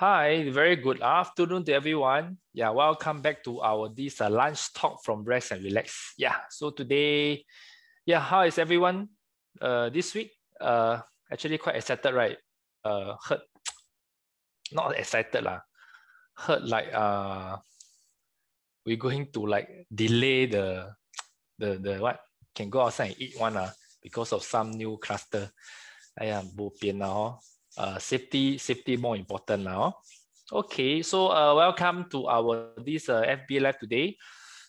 Hi, very good afternoon to everyone. Yeah, welcome back to our this uh, lunch talk from Rest and Relax. Yeah, so today, yeah, how is everyone uh, this week? Uh, actually quite excited, right? Uh, heard, not excited lah. Heard like uh, we're going to like delay the, the, the what? Can go outside and eat one uh, because of some new cluster. Ayan, bo pian lah uh, safety safety more important now. Okay, so uh, welcome to our this uh, FB Live today.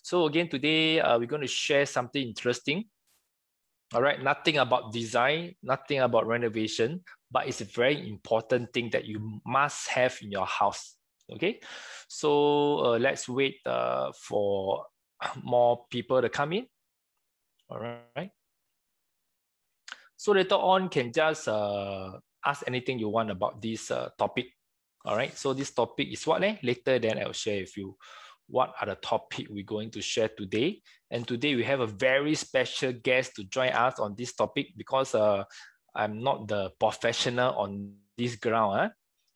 So again, today uh, we're going to share something interesting. All right, nothing about design, nothing about renovation, but it's a very important thing that you must have in your house. Okay, so uh, let's wait uh, for more people to come in. All right. So later on, can just uh, ask anything you want about this uh, topic. All right, so this topic is what? Eh? Later, then I'll share with you what are the topic we're going to share today. And today we have a very special guest to join us on this topic because uh, I'm not the professional on this ground. Huh?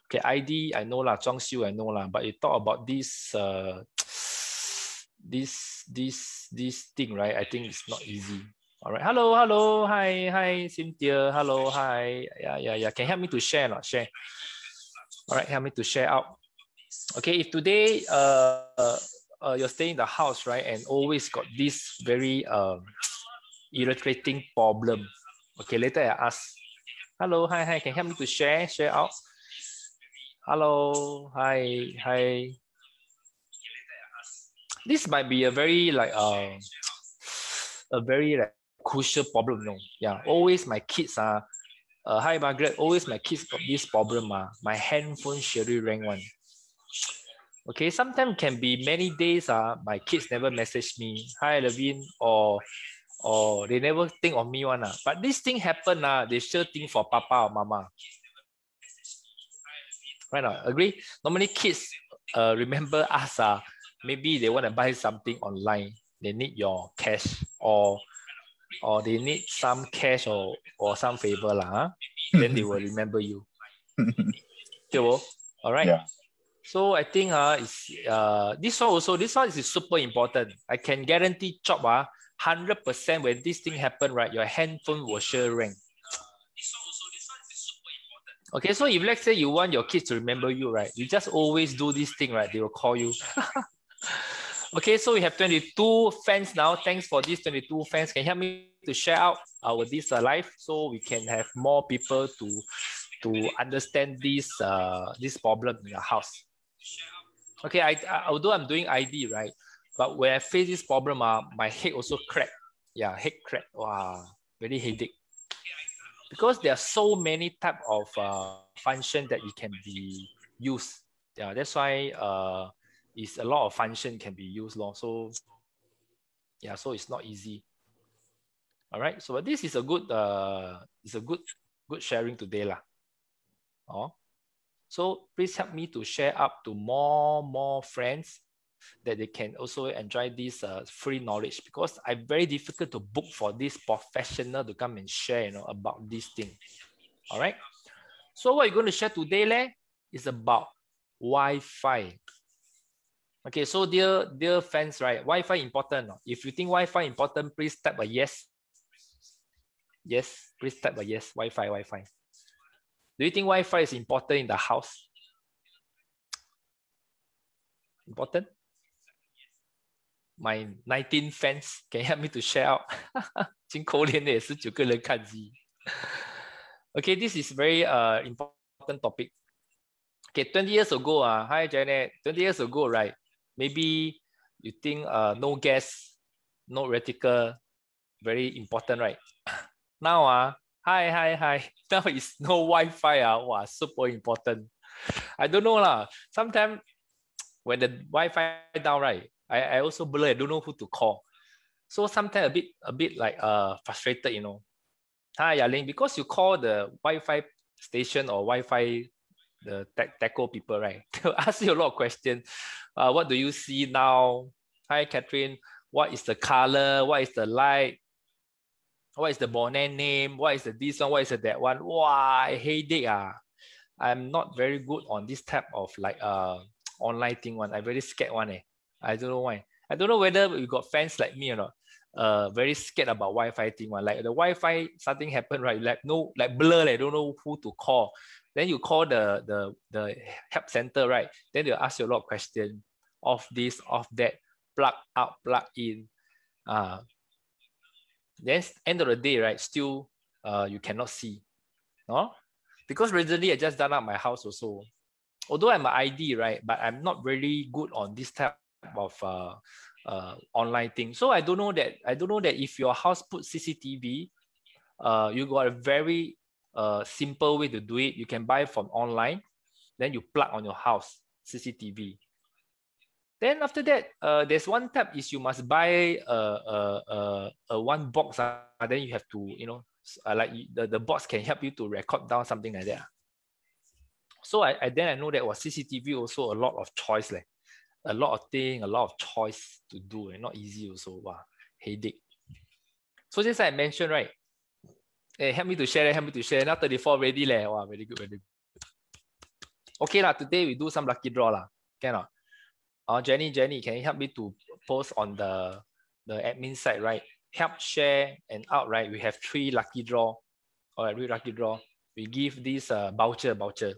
Okay, ID, I know lah, Zhuang Xiu, I know lah, but you talk about this, uh, this, this, this thing, right? I think it's not easy. All right. Hello, hello. Hi, hi, Cynthia. Hello, hi. Yeah, yeah, yeah. Can you help me to share not share? All right, help me to share out. Okay, if today uh, uh, you're staying in the house, right, and always got this very uh, irritating problem. Okay, later I ask. Hello, hi, hi. Can you help me to share, share out? Hello, hi, hi. This might be a very like uh, a very like crucial problem. No, yeah, always my kids are. Uh, hi Margaret, always my kids got this problem. Uh, my handphone Sherry rang one. Okay, sometimes can be many days. Uh, my kids never message me. Hi Levine, or or they never think of me one. Uh. But this thing happen. Uh, they sure think for papa or mama. Right now, agree? Normally kids uh, remember us. Uh, maybe they want to buy something online. They need your cash or or they need some cash or, or some favor, lah, huh? then they will remember you. All right. Yeah. So I think uh, it's, uh, this one also, this one is super important. I can guarantee chop uh, 100% when this thing happen, right, your handphone will sure ring. Okay, so if let's say you want your kids to remember you, right, you just always do this thing, right, they will call you. Okay, so we have 22 fans now. Thanks for these 22 fans. Can you help me to share out our this uh, live so we can have more people to to understand this uh, this problem in the house. Okay, I, I although I'm doing ID right, but when I face this problem, uh, my head also crack. Yeah, head crack. Wow, very headache. Because there are so many type of uh, function that it can be used. Yeah, that's why uh, is a lot of function can be used long. So yeah, so it's not easy. All right. So this is a good uh is a good good sharing today lah. Oh. So please help me to share up to more more friends that they can also enjoy this uh, free knowledge because I'm very difficult to book for this professional to come and share you know about this thing. All right. So what you're going to share today leh, is about Wi-Fi. Okay, so dear dear fans, right? Wi-Fi important. If you think Wi-Fi important, please type a yes. Yes, please type a yes. Wi-Fi, Wi-Fi. Do you think Wi-Fi is important in the house? Important? My 19 fans, can help me to share out? Okay, this is very uh, important topic. Okay, 20 years ago, uh, hi Janet, 20 years ago, right? Maybe you think uh, no gas, no reticle, very important, right? Now, uh, hi, hi, hi. Now it's no Wi-Fi, uh, wow, super important. I don't know lah. Sometimes when the Wi-Fi down, right, I, I also blur. I don't know who to call. So sometimes a bit a bit like uh frustrated, you know. Hi, Yaling, because you call the Wi-Fi station or Wi-Fi the tech techo people, right? They'll ask you a lot of questions. Uh, what do you see now? Hi, Catherine. What is the color? What is the light? What is the bonnet name? What is the this one? What is the that one? Wow, headache ah. I'm not very good on this type of like uh online thing one. I very scared one eh. I don't know why. I don't know whether you got fans like me or not. Uh, very scared about Wi-Fi thing one. Like the Wi-Fi something happened right, like no like blur. Like, don't know who to call. Then you call the the the help center right. Then they'll ask you a lot question of questions. Off this, of that, plug out, plug in. Uh, then end of the day, right? Still, uh, you cannot see. No, because recently I just done up my house also. Although I'm an ID, right? But I'm not really good on this type of uh, uh, online thing. So I don't know that I don't know that if your house put CCTV, uh, you got a very uh, simple way to do it. You can buy from online, then you plug on your house CCTV. Then after that, uh, there's one tab is you must buy a, a, a, a one box. Uh, then you have to, you know, uh, like the, the box can help you to record down something like that. So I, I then I know that was CCTV also a lot of choice. Like, a lot of thing, a lot of choice to do and not easy also. Wow, headache. So just like I mentioned, right? Hey, help me to share, help me to share. Now 34 ready. Leh. Wow, very good, very good. Okay, lah, today we do some lucky draw. Lah. Cannot. Uh, Jenny, Jenny, can you help me to post on the, the admin side, right? Help share and out, right? We have three lucky draw. All right, three lucky draw. We give this uh, voucher, voucher.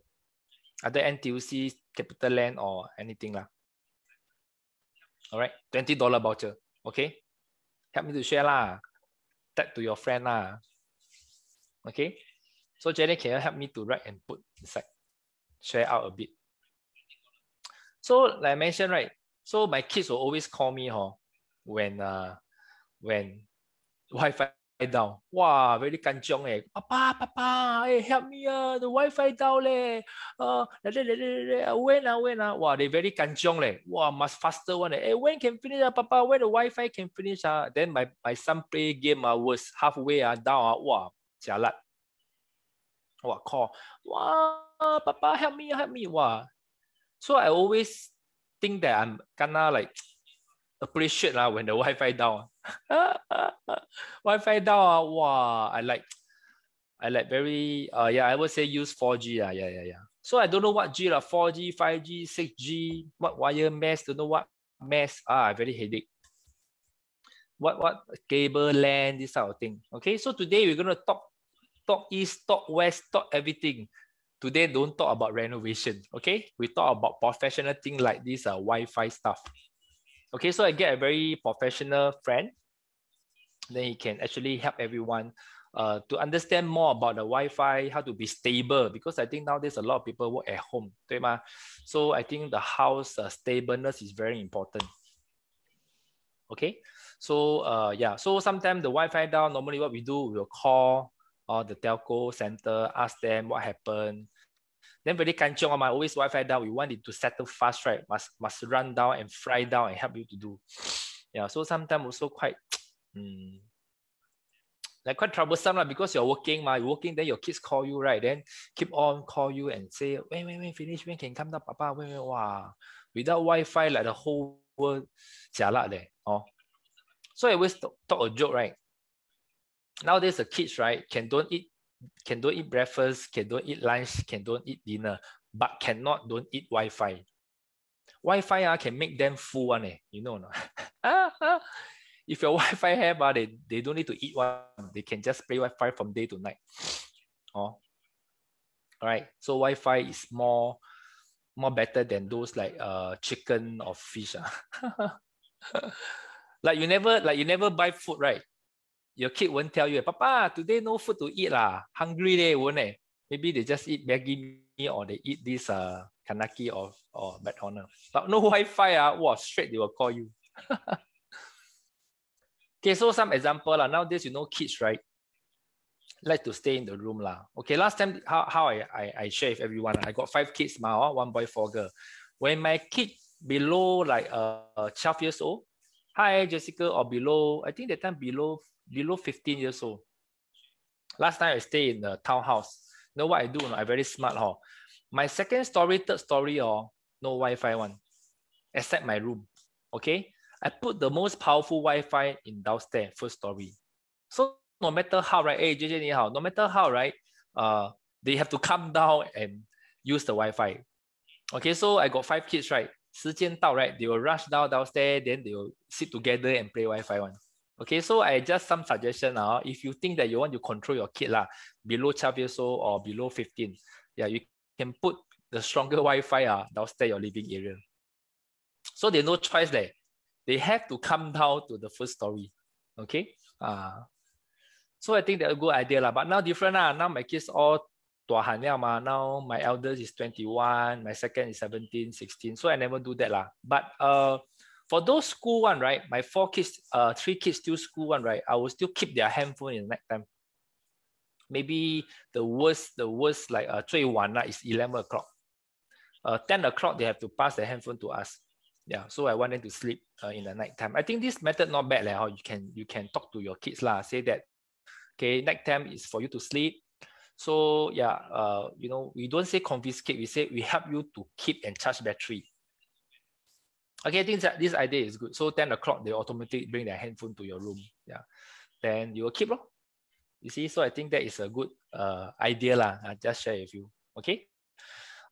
Other NTUC, CapitaLand or anything lah. All right, $20 voucher. Okay. Help me to share lah. Tag to your friend lah. Okay. So Jenny, can you help me to write and put inside? Share out a bit. So like I mentioned, right? So my kids will always call me huh, when uh when Wi-Fi down. Wow, very kanchong eh. Papa, papa, hey, help me uh, the Wi-Fi down leh. Uh, when ah, when ah. Wow, they very kanchong leh. Wow, must faster one eh. Hey, when can finish ah, papa? When the Wi-Fi can finish ah? Then my, my son play game ah, was halfway ah, down ah. Wow, jialat. Call. Wow, papa, help me, help me. Wow, so I always think that I'm gonna like appreciate uh, when the Wi-Fi down. Wi-Fi down, uh, wow, I like I like very uh yeah, I would say use 4G. Uh, yeah, yeah, yeah. So I don't know what G, uh, 4G, 5G, 6G, what wire mesh, don't know what mesh. Ah, very headache. What what cable LAN, this sort of thing. Okay, so today we're gonna talk talk east, talk west, talk everything. Today don't talk about renovation okay? We talk about professional thing like this uh, wi-fi stuff. Okay so i get a very professional friend. Then he can actually help everyone uh, to understand more about the wi-fi how to be stable because i think nowadays a lot of people work at home so i think the house uh, stableness is very important. Okay? So uh, yeah so sometimes the wi-fi down normally what we do we'll call or the telco center, ask them what happened. Then very kanchong, my always Wi-Fi down. We want it to settle fast, right? Must must run down and fry down and help you to do. Yeah, so sometimes also quite um, like quite troublesome lah because you're working, ma, you're working, then your kids call you, right? Then keep on call you and say, when, when, finish, when can come down, papa, when, when, wow. Without Wi-Fi, like the whole world, jialat leh, oh. So I always talk, talk a joke, right? Nowadays the kids right can don't eat can don't eat breakfast can don't eat lunch can don't eat dinner but cannot don't eat wi-fi. Wi-fi uh, can make them full one eh, you know no? if your wi-fi have uh, they, they don't need to eat one. They can just play wi-fi from day to night. Oh. All right so wi-fi is more more better than those like uh chicken or fish uh. like you never like you never buy food right your kid won't tell you, Papa, today no food to eat lah. Hungry they won't eh? Maybe they just eat Maggi or they eat this uh Kanaki or or McDonald's. But no Wi-Fi ah, wow, straight they will call you. okay, so some example lah. Nowadays, you know, kids, right? Like to stay in the room lah. Okay, last time how, how I, I, I share with everyone, I got five kids now, one boy, four girl. When my kid below like uh 12 years old, hi Jessica, or below, I think that time below below 15 years old. Last time I stay in the townhouse. You know what I do? I very smart. Huh? My second story, third story, or oh, no Wi-Fi one, except my room. Okay. I put the most powerful Wi-Fi in downstairs, first story. So no matter how, right? Hey, JJ, ni how, no matter how, right? Uh, they have to come down and use the Wi-Fi. Okay, so I got five kids, right? 时间到, right? They will rush down downstairs, then they will sit together and play Wi-Fi one. Okay, so I just some suggestion now. If you think that you want to control your kid lah, below 12 years old or below 15, yeah, you can put the stronger Wi-Fi uh, downstairs your living area. So they no choice there. They have to come down to the first story. Okay. Uh, so I think that's a good idea. Lah. But now different. Lah. Now my kids all ma. Now my eldest is 21, my second is 17, 16. So I never do that. Lah. But uh, for those school one, right? My four kids, uh, three kids still school one, right? I will still keep their handphone in the night time. Maybe the worst, the worst like uh, 最晚 is 11 o'clock. Uh, 10 o'clock, they have to pass the handphone to us. Yeah, so I want them to sleep uh, in the night time. I think this method not bad. Like, how you can you can talk to your kids lah. Say that, okay, night time is for you to sleep. So yeah, uh, you know, we don't say confiscate. We say we help you to keep and charge battery. Okay, I think that this idea is good. So 10 o'clock, they automatically bring their handphone to your room. Yeah. Then you will keep. Lor. You see, so I think that is a good uh, idea. Lah. I just share with you. Okay.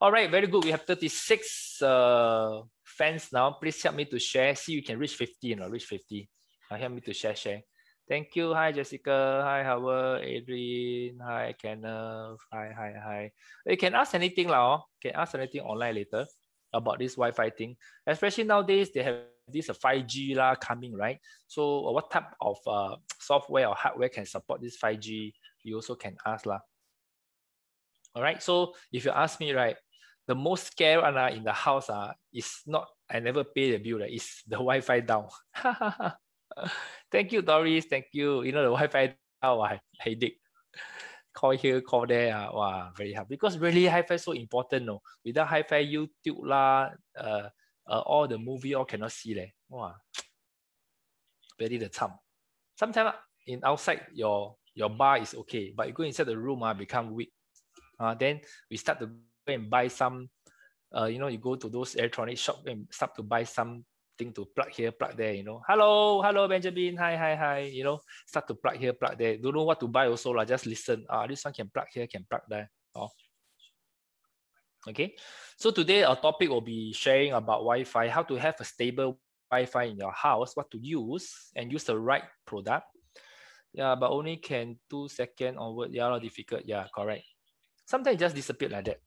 All right, very good. We have 36 uh, fans now. Please help me to share. See, you can reach 50, you know, reach 50. Uh, help me to share, share. Thank you. Hi, Jessica. Hi, Howard, Adrian. Hi, Kenneth. Hi, hi, hi. You can ask anything, lah. Oh. Can ask anything online later about this Wi-Fi thing. Especially nowadays, they have this 5G uh, lah coming, right? So uh, what type of uh, software or hardware can support this 5G? You also can ask lah. All right. So if you ask me, right, the most scare uh, in the house uh, is not I never pay the bill, right? It's the Wi-Fi down. Thank you, Doris. Thank you. You know the Wi-Fi down, uh, headache call here, call there. Uh, wow, very hard. Because really Wi-Fi so important. No? Without Wi-Fi, YouTube lah, uh, uh, all the movie all cannot see. Leh. Wow. Very the time. Sometimes in outside your your bar is okay, but you go inside the room, uh, become weak. Uh, then we start to go and buy some, uh, you know, you go to those electronic shop and start to buy some thing to plug here, plug there, you know. Hello, hello, Benjamin. Hi, hi, hi. You know, start to plug here, plug there. Don't know what to buy also, lah. just listen. Ah, this one can plug here, can plug there. Oh. Okay, so today our topic will be sharing about Wi-Fi, how to have a stable Wi-Fi in your house, what to use, and use the right product. Yeah, but only can two second onward. Yeah, difficult. Yeah, correct. Sometimes just disappear like that.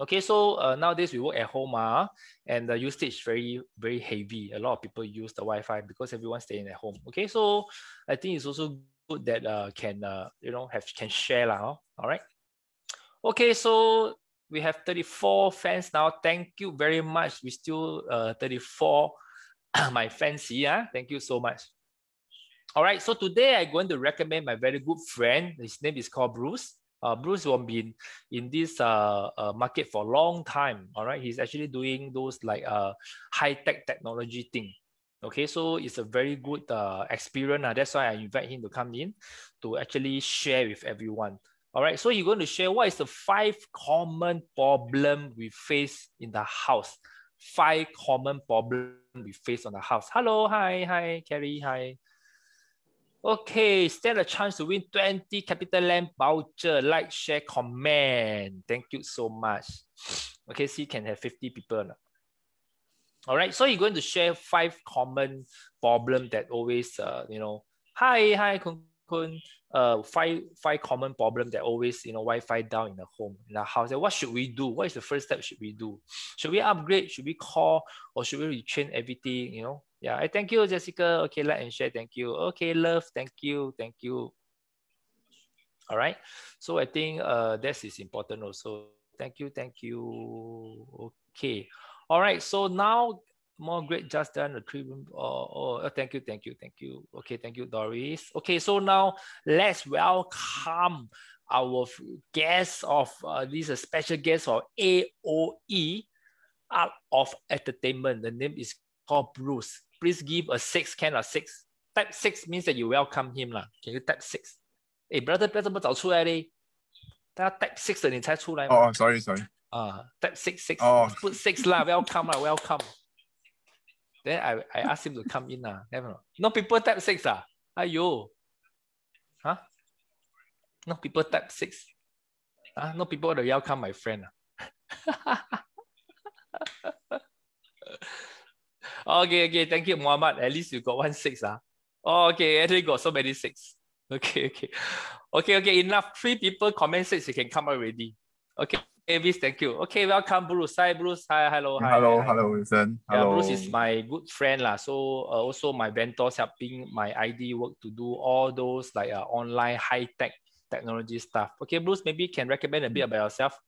Okay, so uh, nowadays we work at home uh, and the usage very, very heavy. A lot of people use the Wi-Fi because everyone's staying at home. Okay, so I think it's also good that uh, can, uh, you know, have can share. Lah. All right. Okay, so we have 34 fans now. Thank you very much. We still uh, 34, my fans here. Thank you so much. All right, so today I'm going to recommend my very good friend. His name is called Bruce. Uh, Bruce won't be in this uh, uh, market for a long time. All right, he's actually doing those like uh, high tech technology thing. Okay, so it's a very good uh, experience. Uh, that's why I invite him to come in to actually share with everyone. All right, so you're going to share what is the five common problem we face in the house. Five common problem we face on the house. Hello, hi, hi, Carrie, hi. Okay, stand a chance to win 20 CapitaLand voucher. Like, share, comment. Thank you so much. Okay, so you can have 50 people. All right, so you're going to share five common problems that always, uh, you know, hi, hi, Kun. Uh, five five common problems that always, you know, Wi-Fi down in the home, in the house. And what should we do? What is the first step should we do? Should we upgrade? Should we call? Or should we retrain everything? You know, yeah, I thank you, Jessica. Okay, like and share. Thank you. Okay, love. Thank you. Thank you. All right. So I think uh, this is important also. Thank you. Thank you. Okay. All right. So now more great just done the three room. Oh, oh, thank you. Thank you. Thank you. Okay. Thank you, Doris. Okay. So now let's welcome our guest of uh, this a special guest of AOE Art of Entertainment. The name is called Bruce please give a six can or six. Type six means that you welcome him lah. Can you type six? Hey brother，不要这么早出来嘞。他 type six 的你才出来。哦、oh,，sorry sorry。啊、uh,，type six six。哦、oh. put six 啦，welcome 啦，welcome。 Then I, I asked him to come in. Uh, never. No people type 6. Uh. Ayo. Huh? No people type 6. Uh, no people to welcome my friend. Uh. okay, okay. Thank you, Muhammad. At least you got one 6. Uh. Oh, okay, actually got so many 6. Okay, okay. Okay, okay. Enough. Three people comment 6. You can come already. Okay. Avis, thank you. Okay, welcome, Bruce. Hi, Bruce. Hi, hello. Hi, hello, hi. hello, Wilson. Hello. Yeah, Bruce is my good friend lah. So uh, also my mentors helping my ID work to do all those like uh, online high tech technology stuff. Okay, Bruce, maybe you can recommend a bit about yourself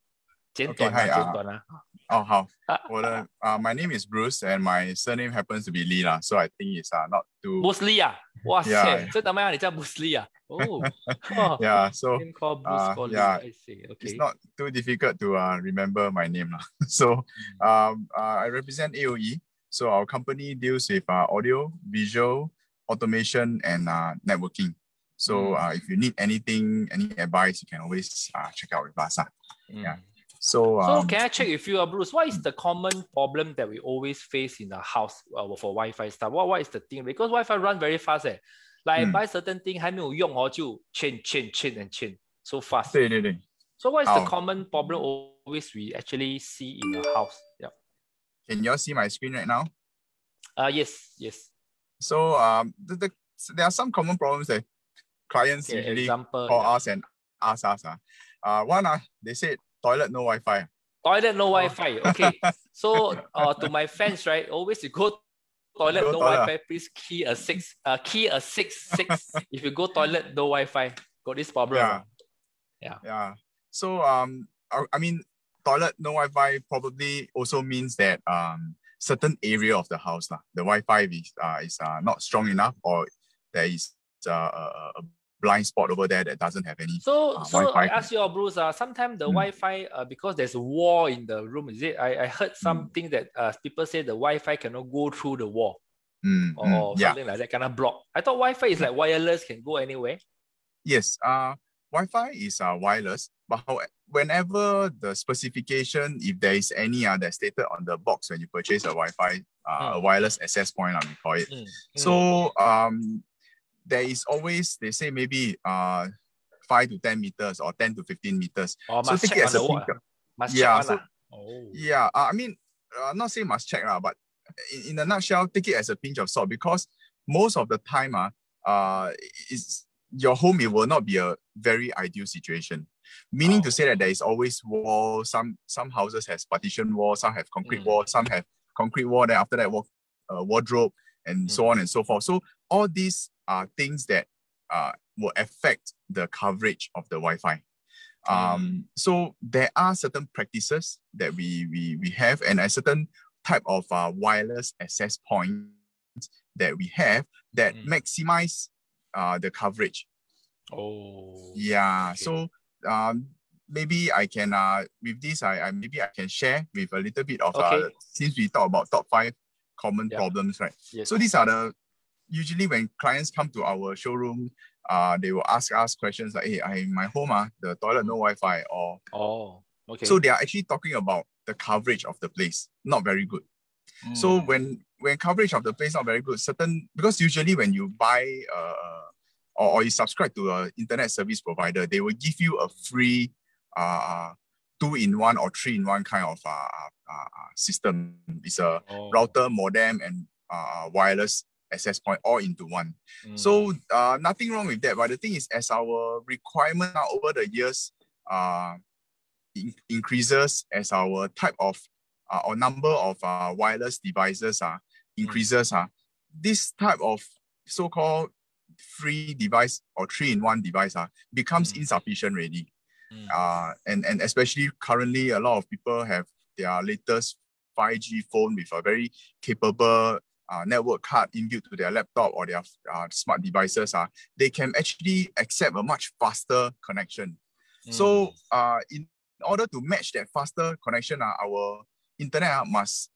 简 Okay, 短啊， hi, 简 uh, 短啊。哦，好，我的 uh, my name is Bruce and my surname happens to be Lee 啦，so I think it's uh, not too Bruce Lee 啊，哇塞 Yeah.，真的吗？你叫 Bruce Lee 啊？哦，哦 yeah, so name called Bruce uh, called Lee. yeah, I see. it's Okay. not too difficult to uh, remember my name lah. so um, uh, I represent AOE. So our company deals with uh, audio, visual, automation, and uh, networking. So Mm. uh, if you need anything, any advice, you can always uh, check out with us. ah. yeah. Mm. So, So um, can I check with you, uh, Bruce? What is the common problem that we always face in the house uh, for Wi-Fi stuff? What what is the thing? Because Wi-Fi run very fast, eh? Like I Mm. buy certain thing 还没有用哦，就 change change change and change so fast. 对对对 So what is the Oh. common problem always we actually see in the house? Yeah. Can you all see my screen right now? Uh yes, yes. So um, the, the, there are some common problems that clients Okay, usually example. call yeah. us and ask us. Uh. Uh, one, uh, they said toilet no Wi-Fi. Toilet no Oh. Wi-Fi. Okay. so uh to my fans, right? Always you go toilet Go no toilet. Wi-Fi, please key a six. Uh key a six six. if you go toilet no Wi-Fi, got this problem. Yeah. ah. Yeah. So um, I, I mean, toilet no Wi-Fi probably also means that um, certain area of the house lah, the Wi-Fi is uh, is uh, not strong enough, or there is uh, a, a blind spot over there that doesn't have any. So, uh, so I Wi-Fi ask you, Bruce. Uh, sometimes the Mm. Wi-Fi, uh, because there's a wall in the room, is it? I, I heard Mm. something that uh, people say the Wi-Fi cannot go through the wall Mm, or mm, yeah. something like that, kind of block. I thought Wi-Fi is like wireless, can go anywhere. Yes, uh, Wi-Fi is uh, wireless, but how, whenever the specification, if there is any uh, that's stated on the box when you purchase a Wi-Fi, uh, a Mm. wireless access point, uh, we call it. Mm, mm. So um, there is always they say maybe uh five to ten meters or ten to fifteen meters. or so take check it as a pinch Must Yeah, check so- Oh. Yeah, uh, I mean, uh, not say must check lah, but in, in a nutshell, take it as a pinch of salt because most of the time, uh, uh, is your home it will not be a very ideal situation. Meaning Oh. to say that there is always wall. Some some houses has partition wall, some have concrete Mm. wall, some have concrete wall. Then after that, wall, uh, wardrobe and so Mm. on and so forth. So all these are things that uh, will affect the coverage of the Wi-Fi. Um, so there are certain practices that we we, we have and a certain type of uh, wireless access points that we have that Mm. maximize uh, the coverage. Oh. Yeah. Okay. So um, maybe I can uh, with this I, I maybe I can share with a little bit of uh, since we talk about top five common Yeah. problems, right? Yes. So these are the usually when clients come to our showroom, uh, they will ask us questions like, "Hey, I in my home, ah, the toilet no Wi-Fi," or Oh. Okay. so they are actually talking about the coverage of the place, not very good. So Mm. when when coverage of the place not very good, certain because usually when you buy uh or, or you subscribe to a internet service provider, they will give you a free uh two in one or three in one kind of uh, uh, uh system. It's a Oh. router, modem, and uh wireless access point all into one. Mm. So uh, nothing wrong with that. But the thing is, as our requirement now over the years uh, in- increases, as our type of uh, or number of uh, wireless devices uh, increases, uh, this type of so-called free device or three-in-one device uh, becomes Mm. insufficient already. Mm. Uh, and, and especially currently, a lot of people have their latest 5G phone with a very capable uh, network card inbuilt to their laptop or their uh, smart devices. Uh, they can actually accept a much faster connection. So, Mm. uh, in order to match that faster connection, uh, our internet uh, must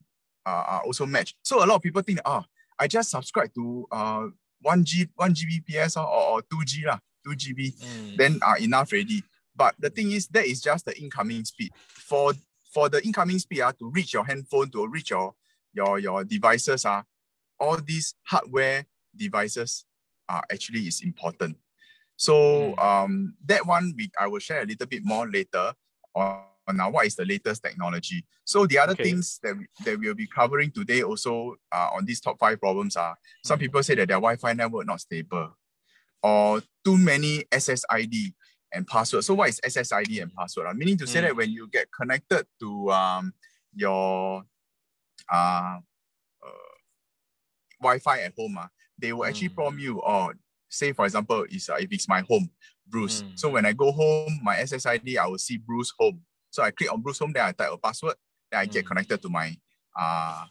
uh, uh, also match. So, a lot of people think, ah, I just subscribe to uh, 1G, 1 Gbps or, or 2G, lah, 2 GB Mm. then are enough already. But the thing is, that is just the incoming speed. For for the incoming speed uh, to reach your handphone, to reach your your your devices, uh, all these hardware devices are actually is important. So mm. um, that one we I will share a little bit more later on, on what is the latest technology. So the other okay. things that we, that we'll be covering today also uh, on these top five problems are some people say that their Wi-Fi network not stable or too many SSID and password. So what is SSID and password? Uh? Meaning to say mm. that when you get connected to um, your uh, Wi-Fi at home, uh, they will actually mm. prompt you, or say for example, is uh, if it's my home, Bruce. Mm. So when I go home, my SSID, I will see Bruce home. So I click on Bruce home, then I type a password, then I get mm. connected to my uh,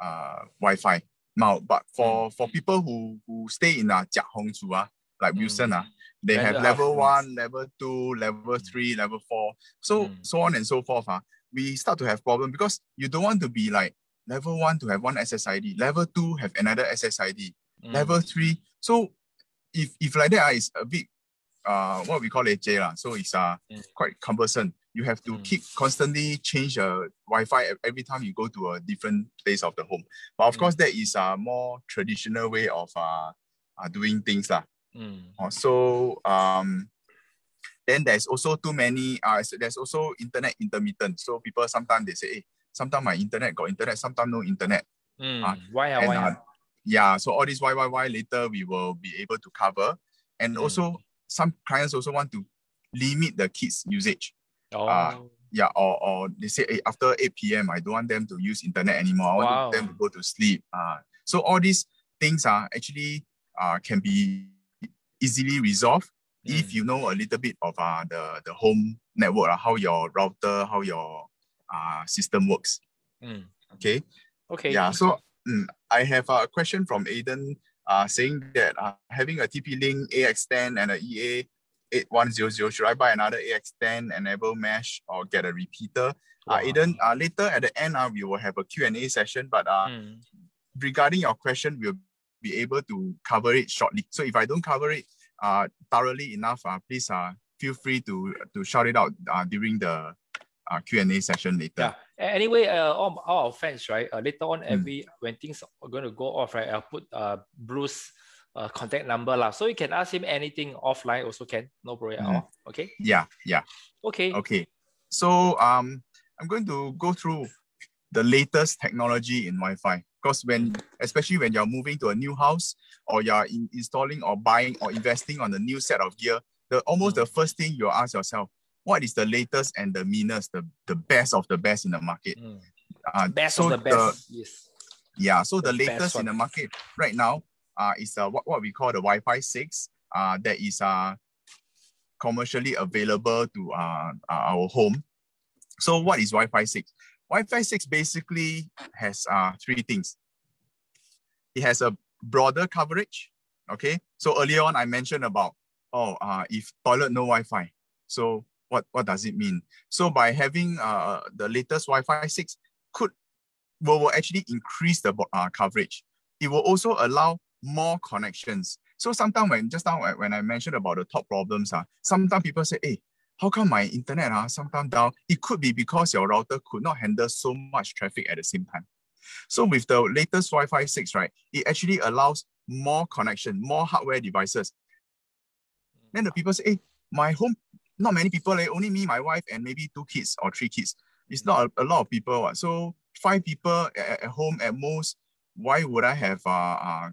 uh, Wi-Fi. Now, but for, mm. for people who, who stay in uh, Jiak Hong Chu, uh, like Wilson, uh, they have level one, level two, level three, level four, so so on and so forth. Uh, we start to have problem because you don't want to be like level one to have one SSID, level two have another SSID, mm. level three. So if if like that, uh, it's a bit uh what we call it J la. So it's uh mm. quite cumbersome. You have to mm. keep constantly change uh Wi-Fi every time you go to a different place of the home. But of mm. course, that is a more traditional way of uh, uh doing things lah. Mm. Uh, so um then there's also too many uh there's also internet intermittent. So people sometimes they say, hey, sometimes my internet got internet, sometimes no internet. Mm. Uh, why, and, why? Uh, yeah, so all these why, why, why later we will be able to cover. And mm. also some clients also want to limit the kids' usage. Oh. Uh, yeah, or, or they say hey, after 8 p.m. I don't want them to use internet anymore. I want wow. them to go to sleep. Uh, so all these things are actually uh, can be easily resolved mm. if you know a little bit of uh, the, the home network, uh, how your router, how your uh, system works. Mm. Okay. Okay. Yeah. So mm, I have a question from Aiden uh, saying that uh, having a TP-Link AX10 and a EA 8100, should I buy another AX10 enable mesh or get a repeater? Wow. Uh, Aiden, uh, later at the end, uh, we will have a Q&A session, but uh, mm. regarding your question, we'll be able to cover it shortly. So if I don't cover it uh, thoroughly enough, uh, please uh, feel free to, to shout it out uh, during the uh, Q&A session later. Yeah. Anyway, uh, all, all our fans, right? Uh, later on, mm. every when things are going to go off, right? I'll put uh, Bruce uh, contact number lah. So you can ask him anything offline also can. No problem mm. at all. Okay. Yeah. Yeah. Okay. Okay. So um, I'm going to go through the latest technology in Wi-Fi. Because when, especially when you're moving to a new house or you're in, installing or buying or investing on a new set of gear, the almost mm. the first thing you ask yourself, what is the latest and the meanest, the, the best of the best in the market? Mm. Uh, best so of the best. The, yes. Yeah. So the, the latest in the market right now uh, is uh, what, what we call the Wi-Fi 6 uh, that is uh, commercially available to uh, our home. So what is Wi-Fi 6? Wi-Fi 6 basically has uh, three things. It has a broader coverage. Okay. So earlier on, I mentioned about, oh, uh, if toilet no Wi-Fi. So what, what does it mean? So by having uh, the latest Wi-Fi 6 could will, will actually increase the uh, coverage. It will also allow more connections. So sometimes when just now when I mentioned about the top problems, uh, sometimes people say, hey, how come my internet uh, sometimes down? It could be because your router could not handle so much traffic at the same time. So with the latest Wi-Fi 6, right, it actually allows more connection, more hardware devices. Then the people say, hey, my home, not many people, like, only me, my wife, and maybe two kids or three kids. It's not a, a lot of people. What? So five people at, at, home at most, why would I have a uh, uh,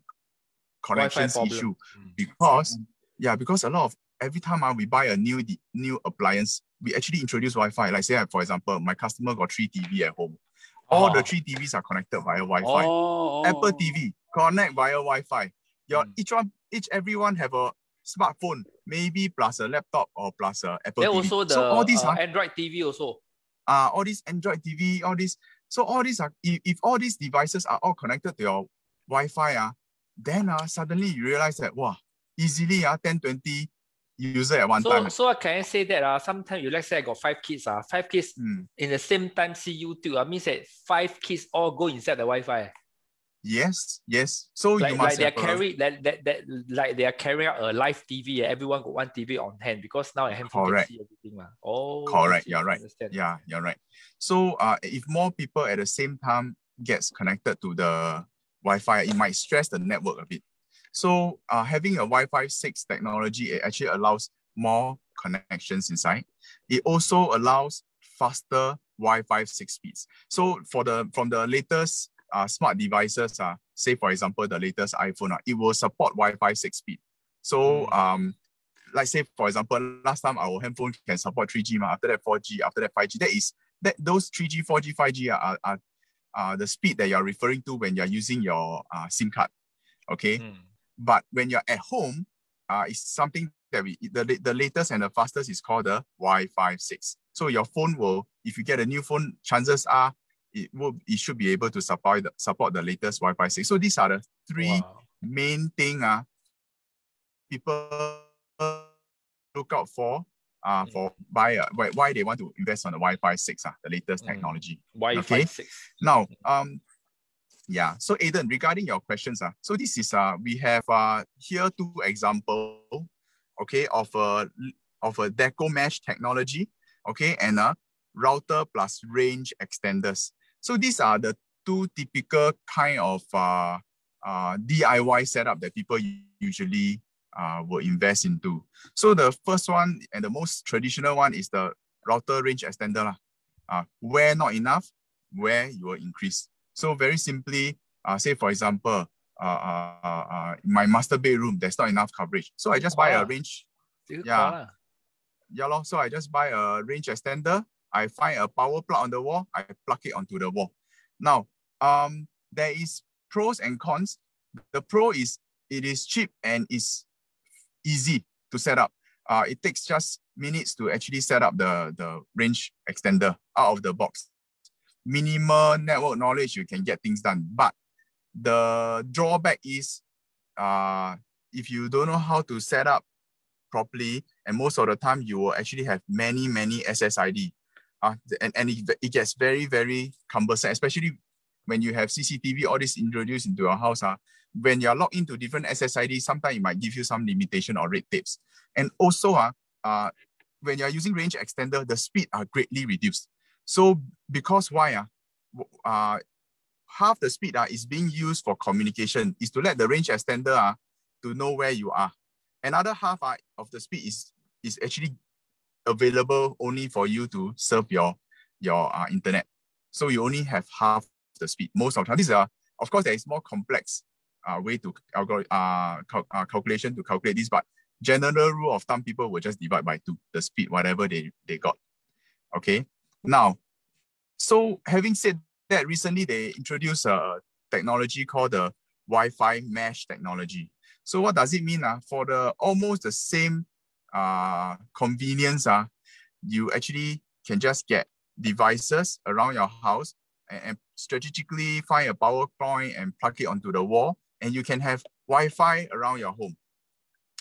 connections issue? Mm. Because, yeah, because a lot of every time uh, we buy a new new appliance, we actually introduce Wi-Fi. Like say, for example, my customer got three TV at home. All oh. the three TVs are connected via Wi-Fi. Oh. Apple TV connect via Wi-Fi. Your mm. each one, each everyone have a smartphone, maybe plus a laptop or plus a Apple then TV. also the so all these uh, Android TV also. Uh, all these Android TV, all these. So all these are if, if all these devices are all connected to your Wi-Fi, uh, then uh, suddenly you realize that wow, easily uh, 10, 20 user at one so, time. So can I say that uh, sometimes you let's say I got five kids, uh, five kids mm. in the same time see YouTube, uh, means that five kids all go inside the Wi-Fi. Yes, yes. So like, you must like they're carrying that, that, that like they are carrying out a live TV. Everyone got one TV on hand because now I have to see everything. Uh. Oh, correct. You're right. Understand. Yeah, you're right. So uh, if more people at the same time gets connected to the Wi-Fi, it might stress the network a bit. So uh, having a Wi-Fi 6 technology, it actually allows more connections inside. It also allows faster Wi-Fi 6 speeds. So for the from the latest uh, smart devices, uh, say for example, the latest iPhone, uh, it will support Wi-Fi 6 speed. So hmm. um, like say for example, last time our handphone can support 3G, after that 4G, after that 5G. That is that those 3G, 4G, 5G are, are, are the speed that you're referring to when you're using your uh, SIM card. Okay. Mm. But when you're at home, uh, it's something that we the, the latest and the fastest is called the Wi-Fi 6. So your phone will, if you get a new phone, chances are it will it should be able to support the, support the latest Wi-Fi 6. So these are the three wow. main thing uh, people look out for uh, mm. for buy uh, why, why they want to invest on the Wi-Fi 6, uh, the latest mm. technology. Wi-Fi okay? 6. Now, um, yeah, so Aiden, regarding your questions, uh, so this is, uh, we have uh, here two example, okay, of a, of a deco mesh technology, okay, and a router plus range extenders. So these are the two typical kind of uh, uh, DIY setup that people usually uh, will invest into. So the first one and the most traditional one is the router range extender. Lah. Uh, where not enough, where you will increase. So very simply, uh, say for example, uh, uh, uh, uh my master bedroom, there's not enough coverage. So I just buy a range. Yeah. Yeah, lor. so I just buy a range extender. I find a power plug on the wall. I plug it onto the wall. Now, um, there is pros and cons. The pro is it is cheap and is easy to set up. Uh, it takes just minutes to actually set up the, the range extender out of the box. Minimal network knowledge, you can get things done. But the drawback is uh, if you don't know how to set up properly, and most of the time you will actually have many, many SSID. Uh, and and it, it gets very, very cumbersome, especially when you have CCTV, all this introduced into your house. Uh, when you're logged into different SSID, sometimes it might give you some limitation or red tapes. And also, uh, uh, when you're using range extender, the speed are greatly reduced. So because why? Uh, uh, half the speed uh, is being used for communication, is to let the range extender uh, to know where you are. Another half uh, of the speed is, is actually available only for you to serve your, your uh, internet. So you only have half the speed most of the time. Is, uh, of course, there is more complex uh, way to algor- uh, cal- uh, calculation to calculate this, but general rule of thumb, people will just divide by two, the speed, whatever they, they got. Okay. Now, so having said that, recently they introduced a technology called the Wi-Fi mesh technology. So what does it mean? Uh? For the almost the same uh, convenience, uh, you actually can just get devices around your house and, and strategically find a power point and plug it onto the wall and you can have Wi-Fi around your home.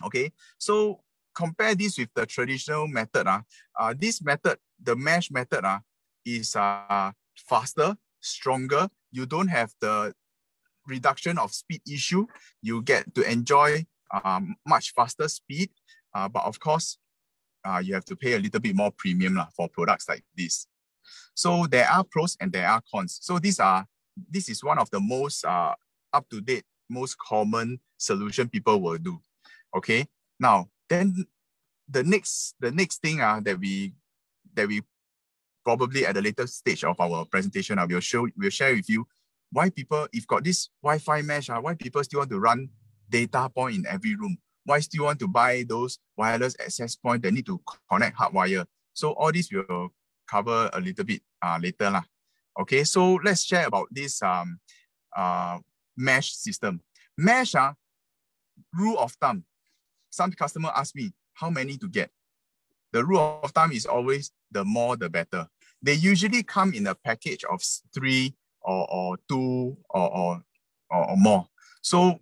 Okay, so compare this with the traditional method. Uh, uh, this method, the mesh method, uh, is uh, faster, stronger. You don't have the reduction of speed issue. You get to enjoy um, much faster speed. Uh, but of course, uh, you have to pay a little bit more premium lah, for products like this. So there are pros and there are cons. So these are this is one of the most uh, up-to-date most common solution people will do. Okay. Now, then the next the next thing uh, that we that we probably at the later stage of our presentation, uh, we'll show we'll share with you why people, if got this Wi-Fi mesh, uh, why people still want to run data point in every room? Why still want to buy those wireless access point that need to connect hardwire? So all this we'll cover a little bit uh, later. Lah. Okay, so let's share about this um, uh, mesh system. Mesh, uh, rule of thumb. Some customer ask me how many to get. The rule of thumb is always the more the better. They usually come in a package of three or, or two or, or, or, more. So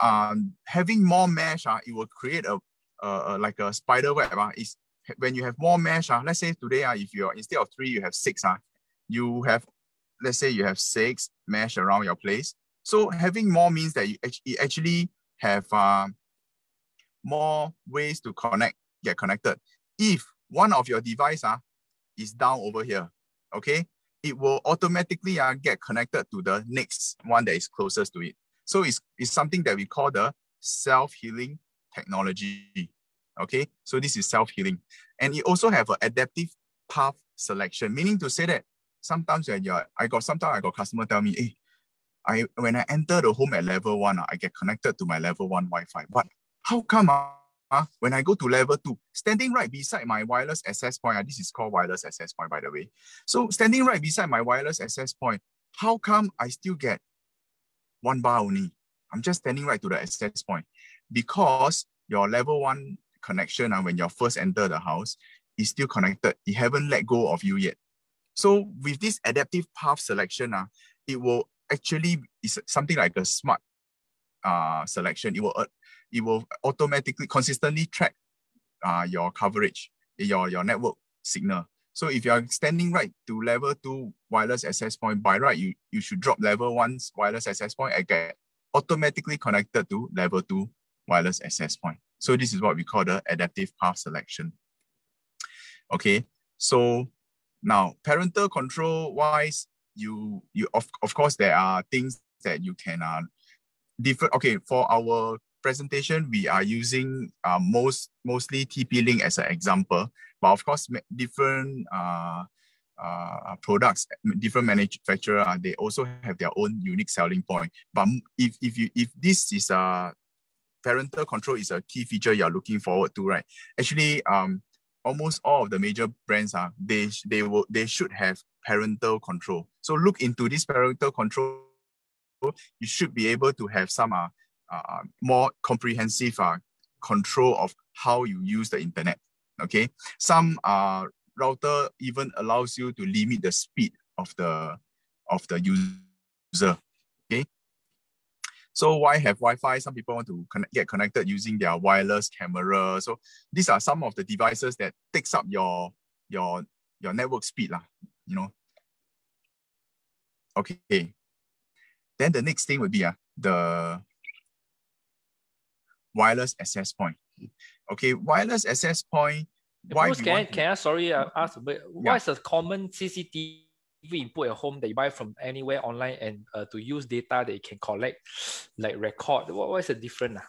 uh, having more mesh, uh, it will create a, a like a spider web. Uh, is when you have more mesh, uh, let's say today, uh, if you're instead of three, you have six, uh, you have, let's say you have six mesh around your place. So having more means that you actually have uh, more ways to connect, get connected. If one of your device uh, is down over here, okay, it will automatically uh, get connected to the next one that is closest to it. So it's, it's something that we call the self-healing technology. Okay, so this is self-healing. And it also have an adaptive path selection, meaning to say that sometimes when you're, I got sometimes I got customer tell me, hey, I when I enter the home at level one, ah, I get connected to my level one Wi-Fi. But how come uh, when I go to level two, standing right beside my wireless access point, uh, this is called wireless access point, by the way. So standing right beside my wireless access point, how come I still get one bar only? I'm just standing right to the access point because your level one connection uh, when you first enter the house is still connected. It haven't let go of you yet. So with this adaptive path selection, uh, it will actually is something like a smart uh, selection. It will uh, it will automatically consistently track uh, your coverage, your your network signal. So if you are standing right to level two wireless access point, by right you you should drop level one's wireless access point and get automatically connected to level two wireless access point. So this is what we call the adaptive path selection. Okay, so now parental control wise, you you of, of course there are things that you can uh different okay for our presentation we are using uh, most mostly TP-Link as an example but of course different uh, uh, products different manufacturer uh, they also have their own unique selling point but if if you if this is a parental control is a key feature you're looking forward to right actually um almost all of the major brands are they they will they should have parental control. So look into this parental control. You should be able to have some uh, uh, more comprehensive uh, control of how you use the internet. Okay, some uh, router even allows you to limit the speed of the of the user. Okay, so why have Wi-Fi? Some people want to connect, get connected using their wireless camera. So these are some of the devices that takes up your your your network speed, lah. You know. Okay. Then the next thing would be uh, the wireless access point. Okay, wireless access point. Why can I, can I sorry uh, ask, but what is yeah. a common CCTV input at home that you buy from anywhere online and uh, to use data that you can collect, like record? What, what is the difference? Uh?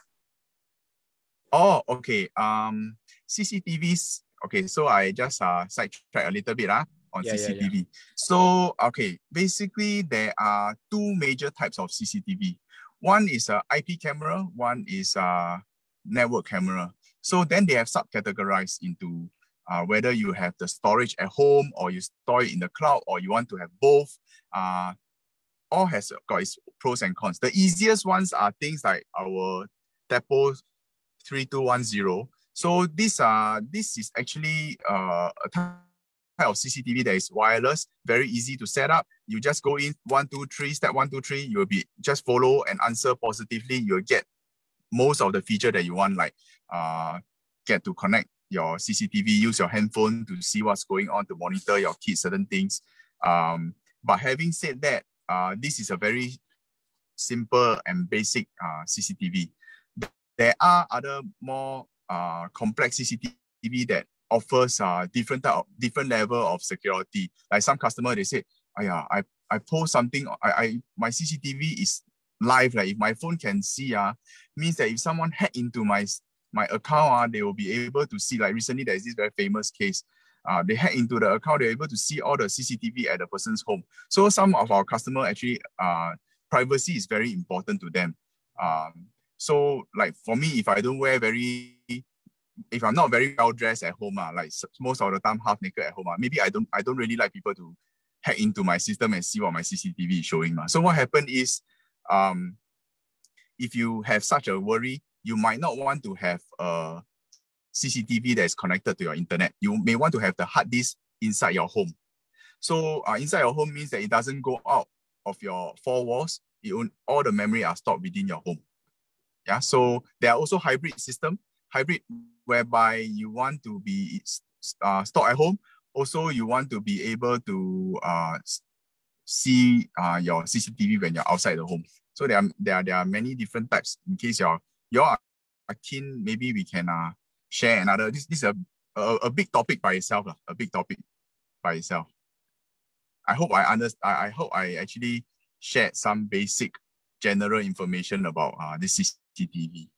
Oh, okay. Um, CCTVs. Okay, so I just uh sidetrack a little bit uh, on yeah, CCTV. Yeah. So, okay, basically there are two major types of CCTV. One is a IP camera, one is a network camera. So then they have subcategorized into uh, whether you have the storage at home or you store it in the cloud or you want to have both. Uh, all has got its pros and cons. The easiest ones are things like our Tapo 3210. So this, uh, this is actually uh, a type of CCTV that is wireless, very easy to set up. You just go in one, two, three, step one, two, three, you'll be just follow and answer positively. You'll get most of the feature that you want, like uh, get to connect your CCTV, use your handphone to see what's going on to monitor your kids, certain things. Um, but having said that, uh, this is a very simple and basic uh, CCTV. There are other more uh, complex CCTV that offers uh, different type of, different level of security. Like some customer, they say, I, I post something, I, I my CCTV is live. Like if my phone can see, uh, means that if someone hack into my my account, uh, they will be able to see, like recently there's this very famous case. Uh, they hack into the account, they're able to see all the CCTV at the person's home. So some of our customer actually, uh, privacy is very important to them. Um, so like for me, if I don't wear very, if I'm not very well dressed at home, uh, like most of the time half naked at home, uh, maybe I don't, I don't really like people to hack into my system and see what my CCTV is showing. Uh. So what happened is, um, if you have such a worry, you might not want to have a CCTV that is connected to your internet. You may want to have the hard disk inside your home. So uh, inside your home means that it doesn't go out of your four walls. It, all the memory are stored within your home. Yeah. So there are also hybrid system, hybrid whereby you want to be uh, stored at home. Also, you want to be able to uh, see uh, your CCTV when you're outside the home. So there are, there are there are many different types in case you're you are keen, maybe we can uh, share another. This, this is a, a, a big topic by itself, a big topic by itself. I hope I understand. I, I hope I actually shared some basic general information about uh, this CCTV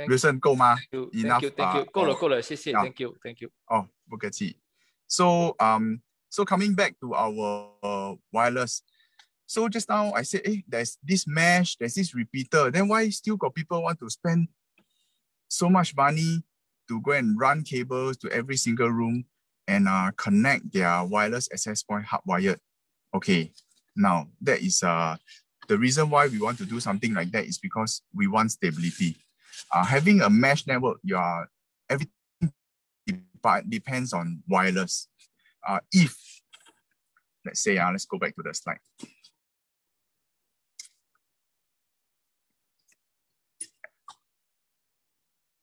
Thank Wilson 够吗 you, Enough, thank you, thank you. uh, 够了， or- 够了，谢谢 yeah. Thank you, thank you. Oh, 不客气. So um, so coming back to our uh, wireless. So just now I said, hey, there's this mesh, there's this repeater. Then why still got people want to spend so much money to go and run cables to every single room and uh, connect their wireless access point hardwired? Okay, now that is uh the reason why we want to do something like that is because we want stability. Uh, having a mesh network, you are everything dep- depends on wireless. Uh, if let's say, uh, let's go back to the slide.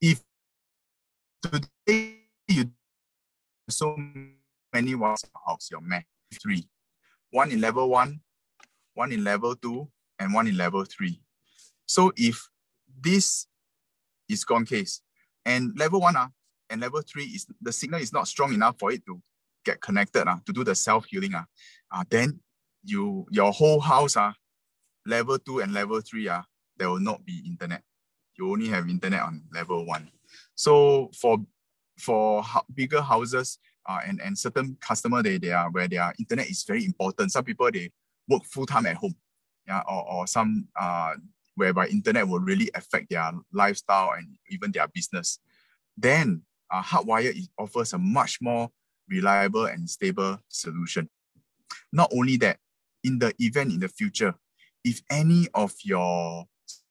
If today you so many wires house, your mesh three, one in level one, one in level two, and one in level three. So if this is gone case and level one uh, and level three is the signal is not strong enough for it to get connected uh, to do the self healing uh, uh, then you your whole house uh, level two and level three uh, there will not be internet. You only have internet on level one. So for for bigger houses uh, and, and certain customer they, they are where their internet is very important. Some people they work full time at home, yeah, or, or some uh whereby internet will really affect their lifestyle and even their business. Then uh, hardwire offers a much more reliable and stable solution. Not only that, in the event in the future, if any of your,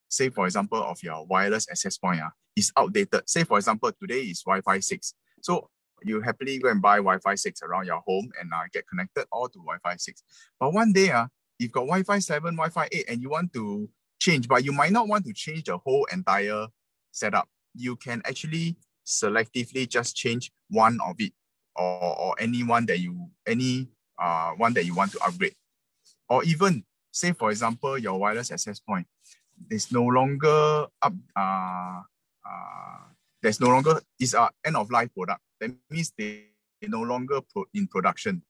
say for example, of your wireless access point uh, is outdated, say for example, today is Wi-Fi 6. So you happily go and buy Wi-Fi 6 around your home and uh, get connected all to Wi-Fi 6. But one day, uh, you've got Wi-Fi 7, Wi-Fi 8, and you want to change, but you might not want to change the whole entire setup. You can actually selectively just change one of it or, or any one that you any uh one that you want to upgrade. Or even say for example your wireless access point is no longer up uh, uh there's no longer is a end of life product. That means they, they no longer pro- in production.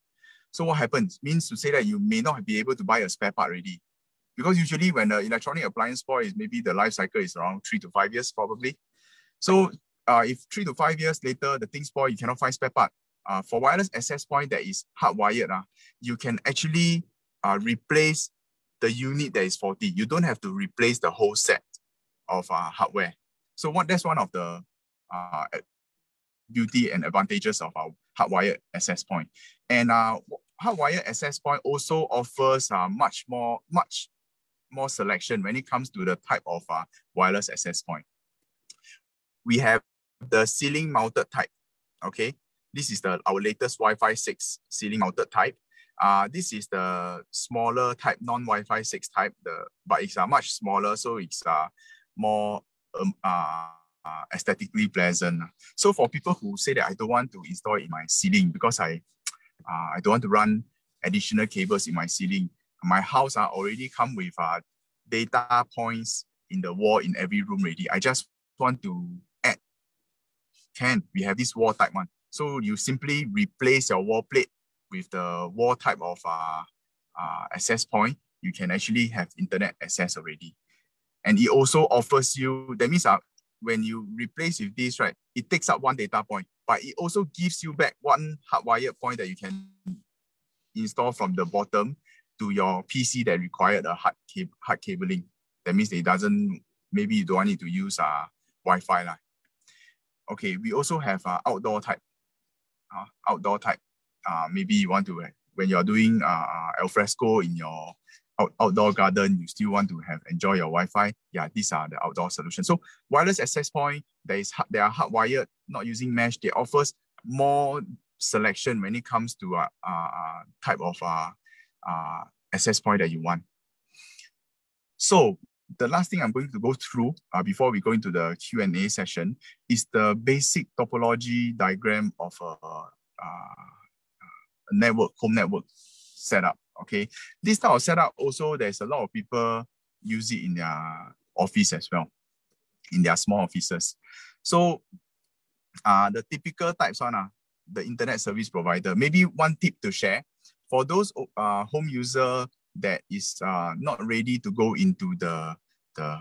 So what happens means to say that you may not be able to buy a spare part already because usually when the electronic appliance spoil is maybe the life cycle is around three to five years probably. So uh, if three to five years later the thing spoil, you cannot find spare part. Uh, for wireless access point that is hardwired, uh, you can actually uh, replace the unit that is faulty. You don't have to replace the whole set of uh, hardware. So what that's one of the uh, beauty and advantages of our hardwired access point. And uh, hardwired access point also offers uh, much more, much more selection when it comes to the type of uh, wireless access point. We have the ceiling mounted type. Okay, this is the our latest Wi-Fi 6 ceiling mounted type. Uh, this is the smaller type, non-Wi-Fi 6 type, the, but it's uh, much smaller, so it's uh, more um, uh, uh, aesthetically pleasant. So for people who say that I don't want to install in my ceiling because I uh, I don't want to run additional cables in my ceiling, my house are already come with uh, data points in the wall in every room already. I just want to add. Can we have this wall type one? So you simply replace your wall plate with the wall type of uh, uh, access point. You can actually have internet access already. And it also offers you, that means uh, when you replace with this, right, it takes up one data point, but it also gives you back one hardwired point that you can install from the bottom to your PC that required a hard, cab- hard cabling. That means it doesn't, maybe you don't need to use uh, Wi-Fi. Lah. Okay, we also have uh, outdoor type. Uh, outdoor type. Uh, maybe you want to, when you're doing uh, alfresco in your out, outdoor garden, you still want to have enjoy your Wi-Fi. Yeah, these are the outdoor solutions. So wireless access point, they are hardwired, not using mesh. They offers more selection when it comes to a uh, uh, type of uh, uh, access point that you want. So the last thing I'm going to go through uh, before we go into the Q&A session is the basic topology diagram of a, a network, home network setup, okay? This type of setup also, there's a lot of people use it in their office as well, in their small offices. So uh, the typical types one, uh, the internet service provider, maybe one tip to share, for those uh, home user that is uh, not ready to go into the the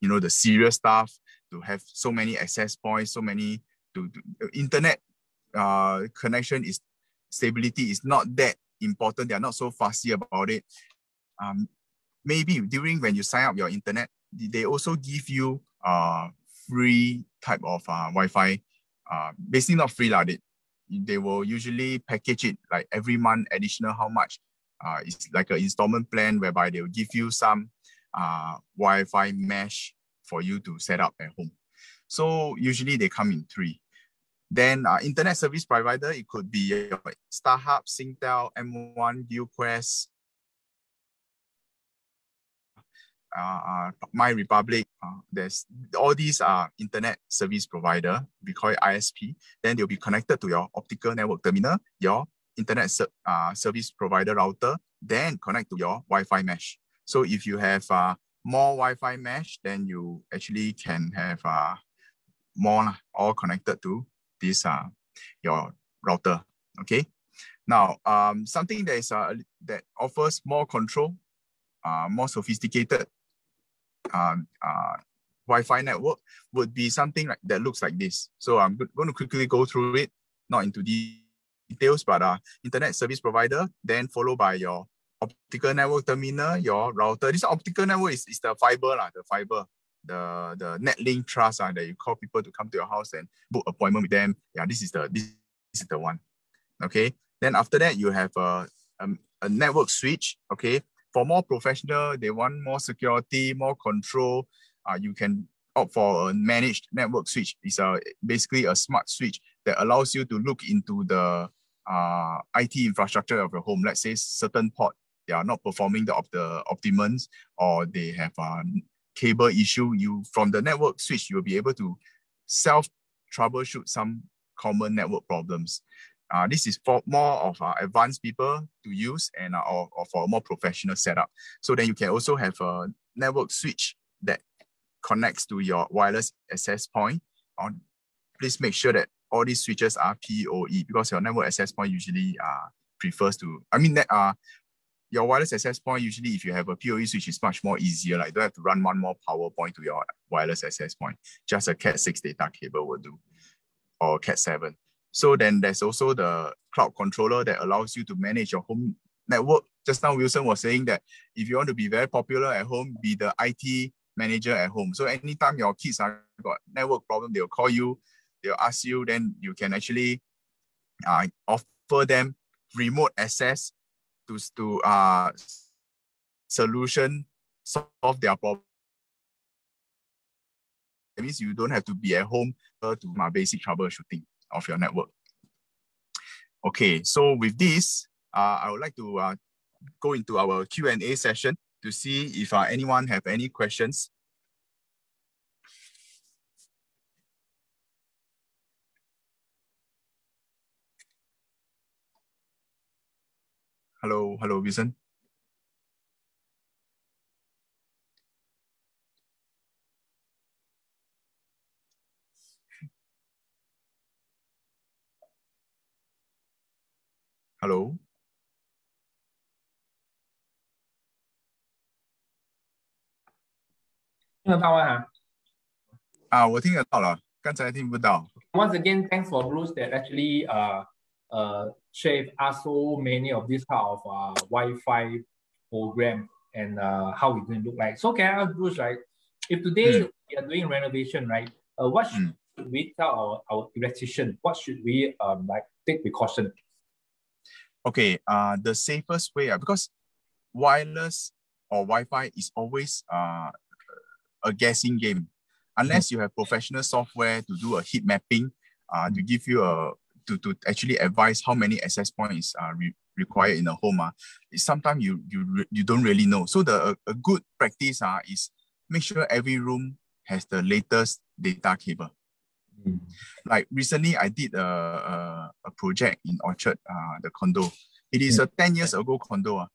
you know the serious stuff to have so many access points, so many to, to internet uh, connection is stability is not that important. They are not so fussy about it. Um, maybe during when you sign up your internet, they also give you uh free type of uh, Wi-Fi. Uh, basically not free lah. They will usually package it like every month additional how much. Uh, it's like an installment plan whereby they'll give you some uh, Wi-Fi mesh for you to set up at home. So usually they come in three. Then uh, internet service provider, it could be StarHub, Singtel, M1, ViewQuest, uh, uh, MyRepublic. Uh, there's all these are internet service provider. We call it ISP. Then they'll be connected to your optical network terminal, your internet ser uh, service provider router, then connect to your Wi-Fi mesh. So if you have uh, more Wi-Fi mesh, then you actually can have uh, more all connected to this uh, your router. Okay. Now, um, something that is uh, that offers more control, uh, more sophisticated um, uh, Wi-Fi network would be something like that looks like this. So I'm going to quickly go through it, not into details, but uh, internet service provider, then followed by your optical network terminal, your router. This optical network is, is the fiber, lah, the fiber the the NetLink Trust uh, that you call people to come to your house and book appointment with them. Yeah, this is the this, is the one. Okay. Then after that, you have a, a, a network switch. Okay. For more professional, they want more security, more control. Uh, you can opt for a managed network switch. It's a basically a smart switch that allows you to look into the uh, IT infrastructure of your home. Let's say certain port they are not performing the, of the optimums or they have a cable issue, you from the network switch, you'll be able to self troubleshoot some common network problems. Uh, this is for more of uh, advanced people to use and uh, or, or for a more professional setup. So then you can also have a network switch that connects to your wireless access point. On, please make sure that all these switches are PoE because your network access point usually uh, prefers to, I mean, that, uh, your wireless access point, usually if you have a PoE switch, is much more easier. Like you don't have to run one more power point to your wireless access point. Just a Cat6 data cable will do, or Cat7. So then there's also the cloud controller that allows you to manage your home network. Just now Wilson was saying that if you want to be very popular at home, be the IT manager at home. So anytime your kids are got network problem, they'll call you, they'll ask you, then you can actually uh, offer them remote access to, to uh, solution solve their problem. That means you don't have to be at home to my basic troubleshooting of your network. Okay, so with this, uh, I would like to uh, go into our Q&A session to see if uh, anyone have any questions. Hello, hello, Wilson. Hello. 听得到吗？啊，我听得到了，刚才听不到。Once again, thanks for Bruce that actually uh uh share us so many of this kind of uh Wi-Fi program and uh how it's going to look like. So can I ask Bruce, right? If today mm. we are doing renovation, right? Uh, what should mm. we tell our, our electrician? What should we um like take precaution? Okay, uh the safest way, uh, because wireless or Wi-Fi is always uh a guessing game. Unless you have professional software to do a heat mapping, uh, to give you a to, to actually advise how many access points are re required in a home, uh, sometimes you you you don't really know. So the a, a good practice uh, is make sure every room has the latest data cable. Mm. Like recently, I did a, a, a, project in Orchard, uh, the condo. It is mm. a 10 years ago condo, uh,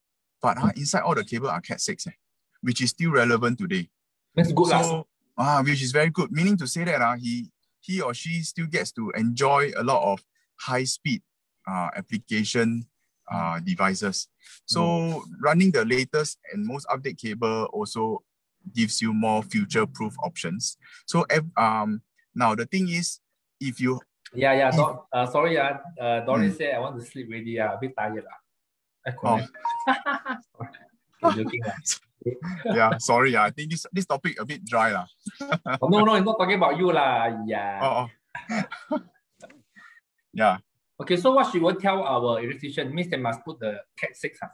but uh, inside all the cable are Cat 6, eh, which is still relevant today. That's good. So, ah, which is very good. Meaning to say that uh, he he or she still gets to enjoy a lot of high speed uh, application uh, devices. So mm. running the latest and most update cable also gives you more future-proof options. So um, now the thing is, if you yeah yeah if, uh, sorry uh, uh Doris mm. said I want to sleep already uh, a bit tired uh. Oh. joking, yeah, sorry. Uh, I think this this topic a bit dry. Uh. oh, no, no, I'm not talking about you. La. Yeah. Oh, oh. yeah. Okay, so what should we tell our electrician? Means they must put the Cat 6. Huh?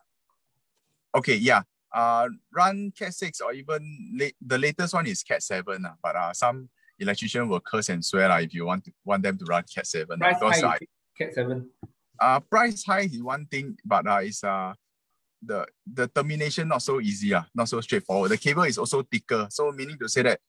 Okay, yeah. Uh, run Cat 6 or even late, the latest one is Cat 7. Uh, but uh, some electrician will curse and swear uh, if you want to, want them to run Cat 7. Price uh, high, Cat 7. Uh, price high is one thing, but uh, it's uh, the the termination not so easy, uh, not so straightforward. The cable is also thicker, so meaning to say that